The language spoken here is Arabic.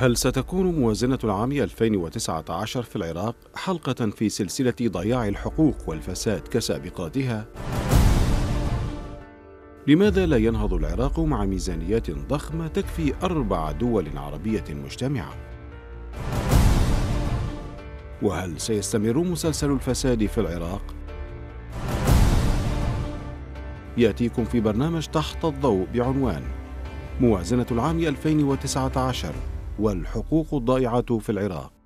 هل ستكون موازنة العام 2019 في العراق حلقة في سلسلة ضياع الحقوق والفساد كسابقاتها؟ لماذا لا ينهض العراق مع ميزانيات ضخمة تكفي أربع دول عربية مجتمعة؟ وهل سيستمر مسلسل الفساد في العراق؟ يأتيكم في برنامج تحت الضوء بعنوان موازنة العام 2019 والحقوق الضائعة في العراق.